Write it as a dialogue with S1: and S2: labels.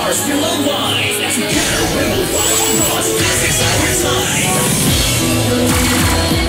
S1: stars will align. Together we will watch the This is our time.